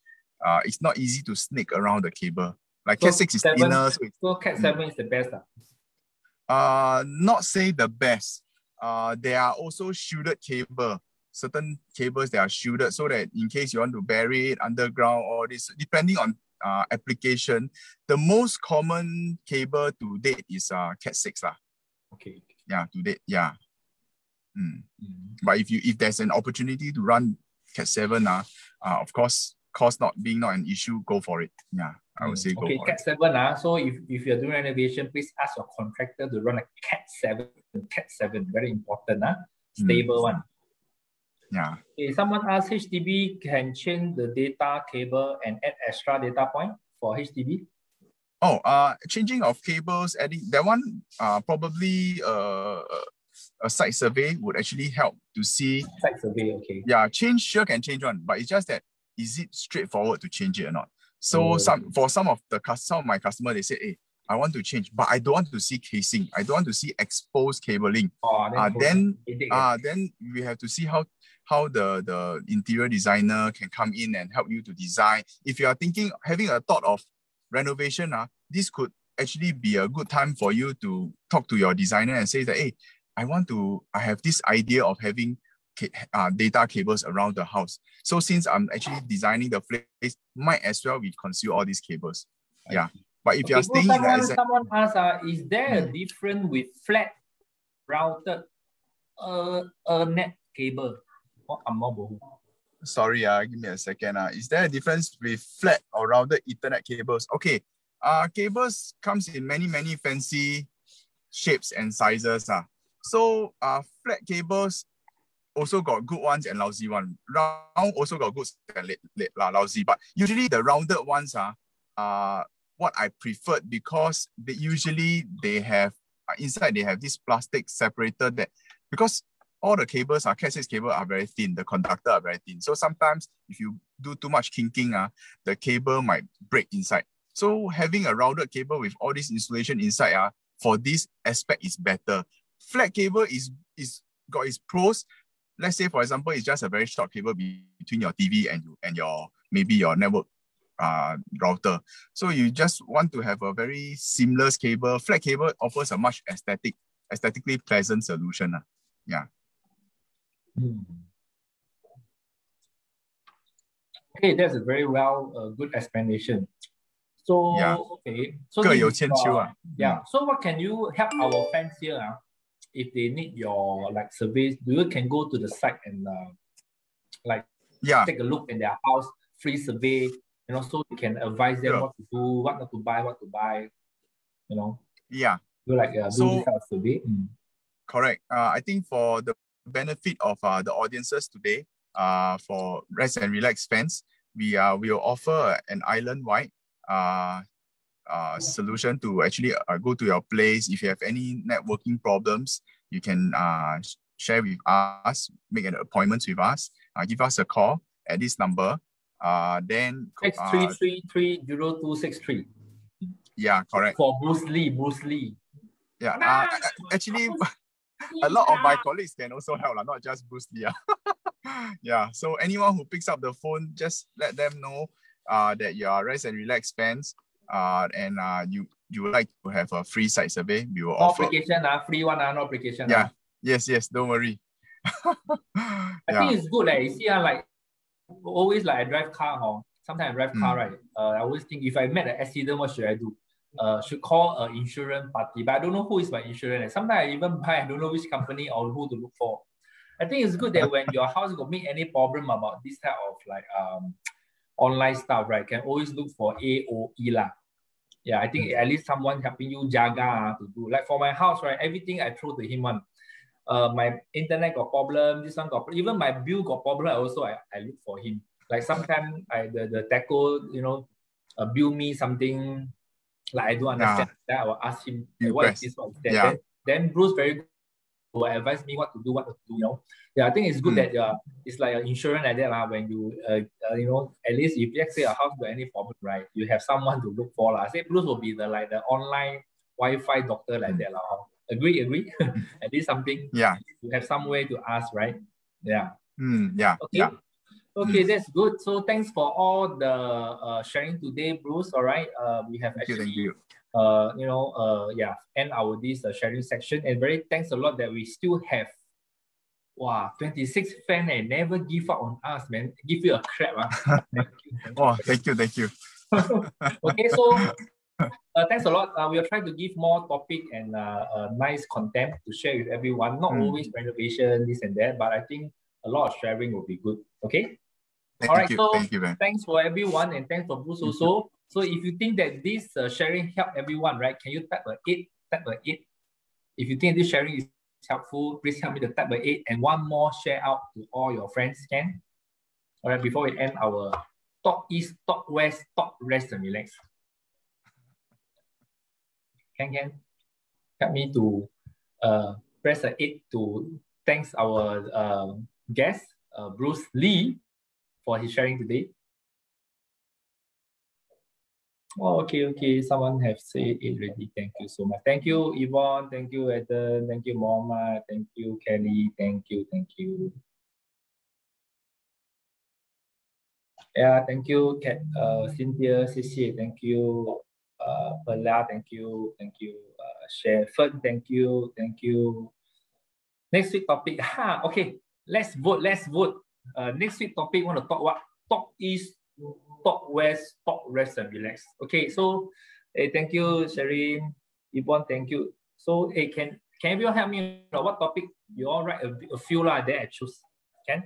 uh, it's not easy to sneak around the cable. Like so Cat 6 is seven, thinner. So, so Cat 7 mm. is the best. Uh. Uh, not say the best. Uh, there are also shielded cable. Certain cables that are shielded so that in case you want to bury it underground or this, depending on uh, application, the most common cable to date is uh, Cat 6. Lah. Okay. Yeah, to date, yeah. Mm. Mm. But if you if there's an opportunity to run Cat 7, uh, uh, of course, cost not being not an issue, go for it. Yeah. I would say go okay, Cat 7. Uh, so if, if you're doing renovation, please ask your contractor to run a Cat 7. Cat 7, very important. Uh, stable mm. one. Yeah. Okay, someone asked HDB can change the data cable and add extra data point for HDB? Oh, uh, changing of cables, adding that one, uh, probably uh, a site survey would actually help to see. Site survey, okay. Yeah, change sure can change one, but it's just that is it straightforward to change it or not? So oh. some for some of the some of my customers, they say, hey, I want to change, but I don't want to see casing. I don't want to see exposed cabling. Oh, uh, then uh, then we have to see how how the, the interior designer can come in and help you to design. If you are thinking, having a thought of renovation, uh, this could actually be a good time for you to talk to your designer and say that, hey, I want to, I have this idea of having uh, data cables around the house. So since I'm actually designing the place, might as well we consume all these cables. Yeah. But if okay, you're staying someone, exact... someone asked, uh, is there a hmm. difference with flat routed uh, uh, net cable? Sorry, uh, give me a second. Uh. Is there a difference with flat or rounded Ethernet cables? Okay, uh, cables comes in many, many fancy shapes and sizes. Uh. So uh, flat cables also got good ones and lousy ones. Round also got good and late, late, lousy. But usually the rounded ones are uh, what I preferred because they usually they have inside they have this plastic separator that because all the cables are Cat 6 cable are very thin, the conductor are very thin. So sometimes if you do too much kinking, uh, the cable might break inside. So having a rounded cable with all this insulation inside uh, for this aspect is better. Flat cable is is got its pros, let's say for example, it's just a very short cable between your TV and you and your maybe your network uh, router. So you just want to have a very seamless cable. Flat cable offers a much aesthetic, aesthetically pleasant solution. Uh. Yeah. Hmm. Okay, that's a very well, uh, good explanation. So, yeah. okay. So, this, uh, yeah. So what can you help our fans here? Uh? if they need your like surveys, do you can go to the site and uh, like yeah take a look in their house, free survey, and also you can advise them what to do, what not to buy, what to buy, you know. Yeah. Do like uh, do so, this kind of survey. Mm. Correct. Uh, I think for the benefit of uh, the audiences today, uh, for rest and relax fans, we uh, will offer an island-wide uh, uh, solution to actually uh, go to your place. If you have any networking problems, you can uh, share with us, make an appointment with us, uh, give us a call at this number. Uh, then six three three three zero two six three. Yeah, correct. For Bruce Lee, Bruce Lee. Yeah, uh, actually, a lot of my colleagues can also help, not just Bruce Lee. yeah, so anyone who picks up the phone, just let them know uh, that you are rest and relax fans uh, and uh, you you would like to have a free site survey, we will no offer. application, uh, free one, uh, no application. Yeah, uh. yes, yes, don't worry. I yeah. think it's good. Like, you see, uh, like always like I drive car, huh? sometimes I drive car, mm. right? Uh, I always think if I met an accident, what should I do? Uh, should call an insurance party, but I don't know who is my insurance. Sometimes I even buy, I don't know which company or who to look for. I think it's good that when your house got meet any problem about this type of like um online stuff, right? Can always look for AOE lah. Yeah, I think at least someone helping you jaga to do. Like for my house, right? Everything I throw to him one. Uh, my internet got problem. This one got even my bill got problem. Also, I, I look for him. Like sometimes I the the tackle, you know, uh, bill me something like I don't understand. Yeah. Then I will ask him, hey, what is this? What is that? Yeah. Then, then Bruce very will advise me what to do, what to do. You know, yeah, I think it's good mm. that uh, it's like an insurance like that. Uh, when you uh, uh, you know, at least if let's say a house got any problem, right, you have someone to look for. I say Bruce will be the like the online Wi-Fi doctor like mm. that. Uh. Agree, agree. at least something. Yeah. You have some way to ask, right? Yeah. Mm, yeah. Okay. Yeah. Okay, mm. that's good. So thanks for all the uh, sharing today, Bruce. All right, uh, we have thank actually, you, you. uh, you know, uh, yeah, end our this uh, sharing section, and very thanks a lot that we still have, wow, twenty six fan and never give up on us, man. Give you a clap, ah. thank you. Oh, thank you, thank you. okay, so. Uh, thanks a lot. Uh, we'll try to give more topic and uh, uh, nice content to share with everyone. Not mm. always renovation, this and that, but I think a lot of sharing will be good. Okay. Thank All right, you. so Thank you, thanks for everyone and thanks for Bruce also. So if you think that this uh, sharing help everyone, right? Can you type a eight, type a eight. If you think this sharing is helpful, please help me to type a eight and one more share out to all your friends, can? All right, before we end our talk east, talk west, talk rest and relax. Can, can help me to uh, press a eight to thanks our uh, guest, uh, Bruce Lee, for his sharing today. Oh, okay, okay. Someone have said it already. Thank you so much. Thank you, Yvonne. Thank you, Eden. Thank you, Mama. Thank you, Kelly. Thank you, thank you. Yeah, thank you, uh, Cynthia, Ceci, thank you, uh, Bella, thank you, thank you, uh, Sheffield, thank you, thank you. Next week topic, ha, okay, let's vote, let's vote. Uh, next week topic, want to talk what? Talk east, talk west, talk rest and relax. Okay, so hey, thank you, Sherry, Yvonne, thank you. So hey, can can everyone help me? What topic you all write a, a few lah? Then I choose. Can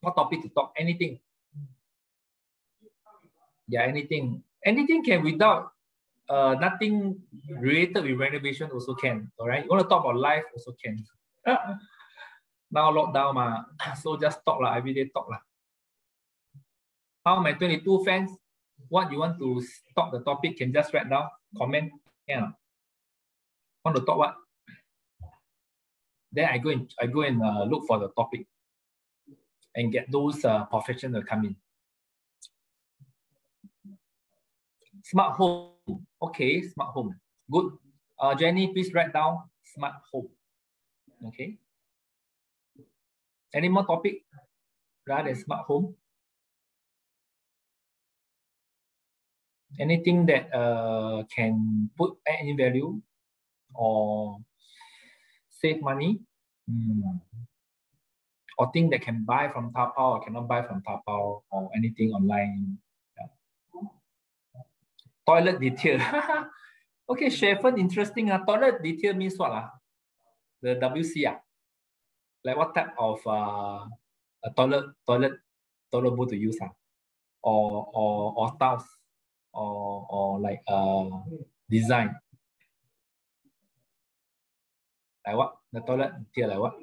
what topic to talk? Anything. Yeah, anything. Anything can without uh nothing related with renovation also can. All right. You want to talk about life also can. Now lockdown ma, so just talk lah, everyday talk lah. How my 22 fans, what you want to talk the topic can just write down, comment, yeah. Want to talk what? Then I go and I go and uh, look for the topic and get those uh, professionals come in. Smart home. Okay, smart home. Good. Uh, Jenny, please write down smart home. Okay. Any more topic rather than smart home? Anything that uh, can put any value or save money? Mm. Or thing that can buy from Taobao or cannot buy from Taobao or anything online. Yeah. Toilet detail. okay, Sheffield, interesting. Uh, toilet detail means what? Uh? The WC. Uh? like what type of uh, a toilet toilet toilet bowl to use uh? or or or tiles or or like uh design like what the toilet here like what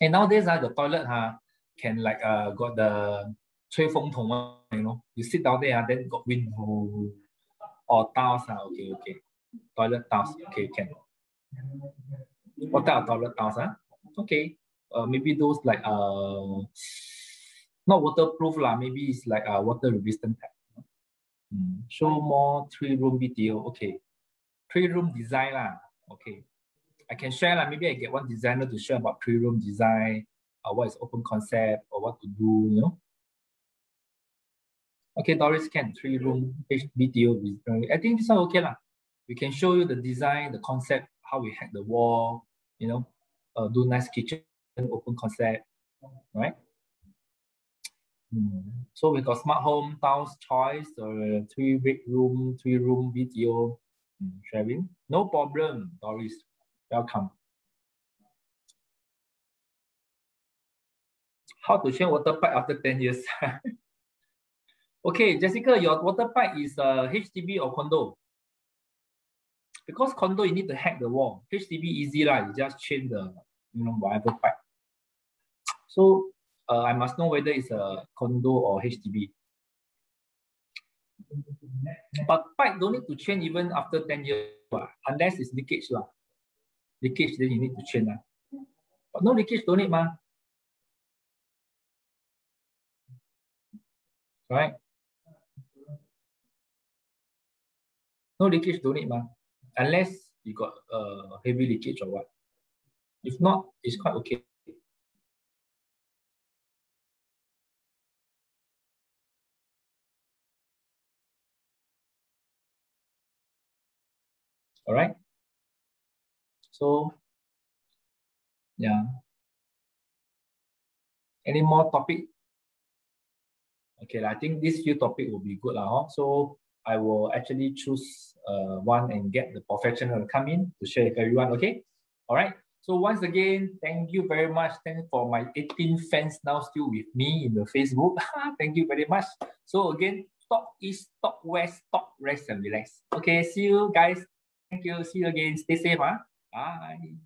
and nowadays uh, the toilet uh, can like uh got the 吹风筒 you know you sit down there uh, then got wind or tiles uh, okay okay toilet tiles okay can what type of toilet tiles? Huh? Okay. Uh, maybe those like uh not waterproof lah. Maybe it's like a uh, water resistant type. Mm. Show more three room video. Okay. Three room design lah. Okay. I can share lah. Maybe I get one designer to share about three room design, uh, what is open concept or what to do, you know. Okay, Doris can three room video. I think this one okay lah. We can show you the design, the concept, how we hack the wall, you know, uh, do nice kitchen, open concept, right? Hmm. So we got smart home, Town's Choice, uh, three bedroom, three room video mm, sharing. No problem, Doris. Welcome. How to change water pipe after 10 years? okay, Jessica, your water pipe is uh, HDB or condo? Because condo, you need to hack the wall. HDB easy, lah. you just change the, you know, whatever pipe. So uh, I must know whether it's a condo or HDB. But pipe don't need to change even after 10 years, unless it's leakage. Lah. Leakage, then you need to change. Lah. But no leakage, don't need. Ma. Right? No leakage, don't need. Ma. Unless you got uh, heavy leakage or what. If not, it's quite okay. All right. So, yeah. Any more topic? Okay, I think this few topic will be good. Huh? So I will actually choose uh, one and get the professional to come in to share with everyone. Okay. All right. So once again, thank you very much. Thanks for my 18 fans now still with me in the Facebook. thank you very much. So again, talk east, talk west, talk rest and relax. Okay, see you guys Thank you. See you again. Stay safe. Huh? Bye.